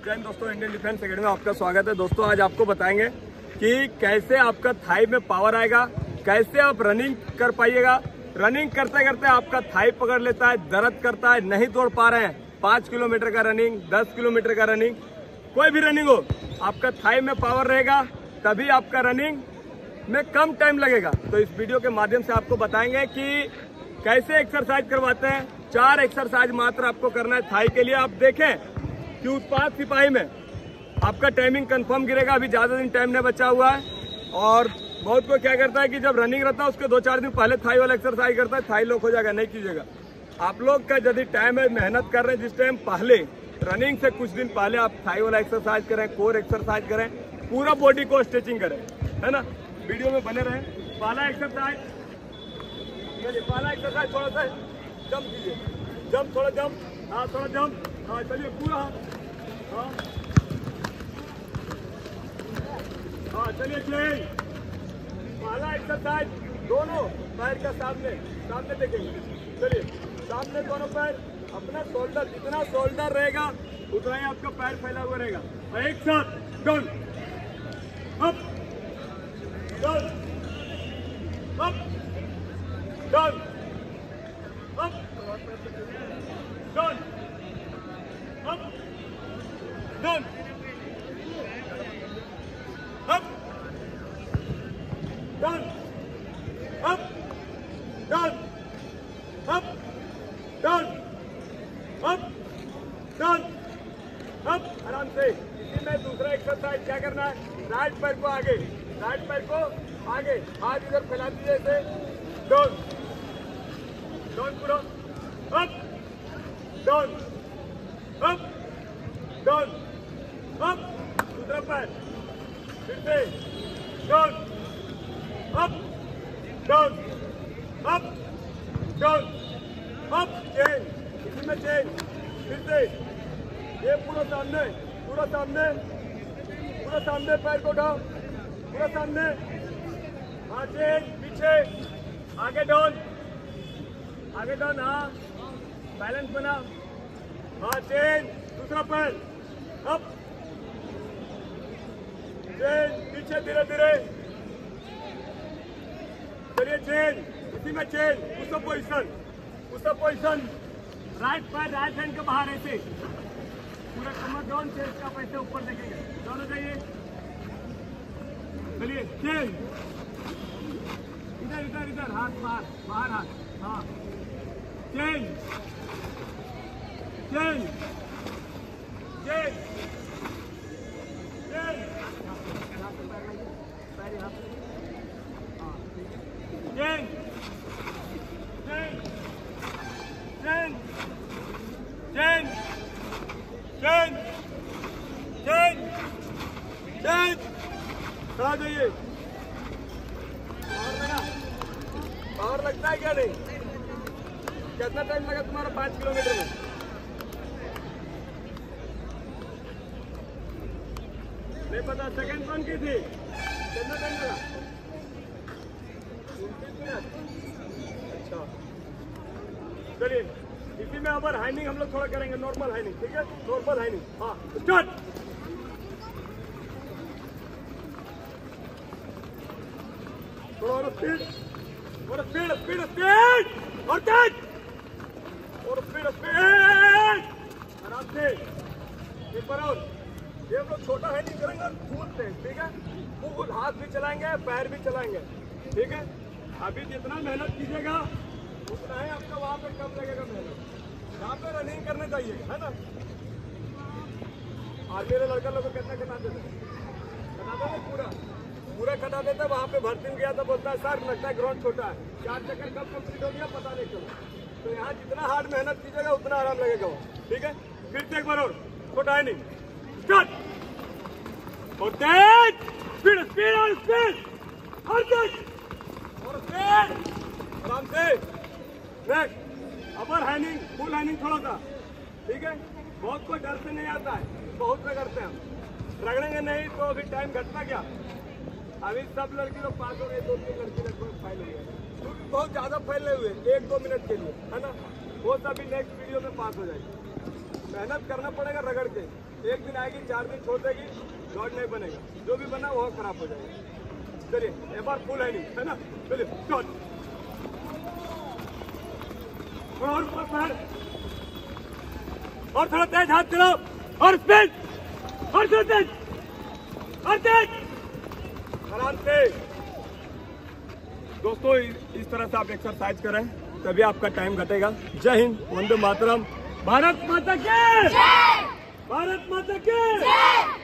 जय दोस्तों Indian defence academy में आपका स्वागत है। दोस्तों, आज आपको बताएँगे कि कैसे आपका थाई में पावर आएगा, कैसे आप रनिंग कर पाइएगा। रनिंग करते करते आपका थाई पकड़ लेता है, दर्द करता है, नहीं दौड़ पा रहे हैं। पाँच किलोमीटर का रनिंग दस किलोमीटर का रनिंग कोई भी रनिंग हो, आपका थाई में पावर रहेगा, तभी आपका रनिंग में कम टाइम लगेगा। तो इस वीडियो के माध्यम से आपको बताएँगे कि कैसे एक्सरसाइज करवाते हैं। चार एक्सरसाइज मात्र आपको करना है थाई के लिए। आप देखें कि उत्पाद सिपाही में आपका टाइमिंग कंफर्म गिरेगा, अभी ज़्यादा दिन टाइम नहीं बचा हुआ है। और बहुत को क्या करता है कि जब रनिंग रहता है, उसके दो चार दिन पहले थाई वाला एक्सरसाइज करता है, थाई लोग हो जाएगा, नहीं कीजिएगा। आप लोग का यदि टाइम है, मेहनत कर रहे हैं, जिस टाइम पहले रनिंग से कुछ दिन पहले आप थाई वाला एक्सरसाइज करें कोर एक्सरसाइज करें, पूरा बॉडी को स्ट्रेचिंग करें, है ना? वीडियो में बने रहें। पहला एक्सरसाइज पहला एक्सरसाइज थोड़ा सा जंप कीजिए। जंप थोड़ा जंप हाँ थोड़ा जंप हाँ चलिए, पूरा हाँ। हाँ चलिए चलिए पहला एक्सरसाइज दोनों पैर का सामने सामने देखेंगे। चलिए, सामने दोनों पैर, अपना शोल्डर जितना शोल्डर रहेगा, उतना ही आपका पैर फैला हुआ रहेगा। और एक साथ done up done up done up done done up done up done up done up done up आराम से इसी में दूसरा एक्सरसाइज क्या करना है राइट पैर को आगे राइट पैर को आगे हाथ इधर फैला दीजिए डाउन पूरा up down up down up दूसरा पैर फिर से down up down up down up change इसी में चेंज फिर से ये पूरा सामने पूरा सामने पूरा सामने पैर को उठाओ पूरा सामने। हाँ चेंज पीछे। आगे डाउन आगे डाउन हाँ। बैलेंस बना। हाँ चेंज दूसरा पैर अप चेंज पीछे धीरे धीरे। चलिए चेंज इसी में चेंज उसका पोजिशन उसका पोजिशन। राइट पैर राइट हैंड के बाहर ऐसे। पूरा कमर डाउन चेंज का पैसे ऊपर देखेंगे। दोनों जाइए। चलिए चेंज इधर इधर इधर, हाथ बाहर बाहर हाथ। हाँ। चेंज हाँ है नहीं कितना टाइम लगा तुम्हारा पाँच किलोमीटर में नहीं पता सेकंड कौन की थी। उनतीस मिनट अच्छा। चलिए, इसी में अबर हाइनिंग हम लोग थोड़ा करेंगे नॉर्मल हाइनिंग ठीक है? नॉर्मल हाइनिंग हाँ स्टार्ट थोड़ा स्पीड और स्पीड स्पीड स्पीड और तेज और स्पीड स्पीड आराम से। एक बार ये हम लोग छोटा हाइनिंग करेंगे और फूल से, ठीक है? फूल हाथ भी चलाएँगे, पैर भी चलाएँगे, ठीक है? अभी जितना मेहनत कीजिएगा, उतना ही आपका वहाँ पे कम लगेगा मेहनत। यहाँ पे रनिंग करने चाहिए है ना? आज मेरे लड़का लोग को कितना थे कटाते थे पूरा। पूरा कटाते थे वहाँ पे भर्ती में गया तो बोलता है, सर, लगता है ग्राउंड छोटा है। चार चक्कर कब कंप्लीट हो गया पता नहीं चला तो यहाँ जितना हार्ड मेहनत कीजिएगा, उतना आराम लगेगा वो, ठीक है? फिर से एक बार और, छोटा है नहीं। से नेक्स्ट अपर हाइनिंग फुल हाइनिंग थोड़ा सा ठीक है? बहुत कोई डर से नहीं आता है। बहुत से करते हैं हम। रगड़ेंगे नहीं तो अभी टाइम घटता क्या? अभी सब लड़की लोग पास हो गए, दो तीन लड़की लगभग फैल हुए क्योंकि बहुत ज़्यादा फैले हुए, एक दो मिनट के लिए, है ना? वो सभी नेक्स्ट वीडियो में पास हो जाएगी। मेहनत करना पड़ेगा रगड़ के। एक दिन आएगी, चार दिन छोड़ देगी दौड़ नहीं बनेगा। जो भी बना वो खराब हो जाएगा। चलिए, एक बार फुल है नहीं, है ना? चलिए स्टार्ट और और थोड़ा तेज हाथ चलाओ। और स्पीड। और तेज। और तेज। आराम से। दोस्तों, इस तरह से आप एक्सरसाइज करें, तभी आपका टाइम घटेगा। जय हिंद, वंदे मातरम। भारत माता के भारत माता के।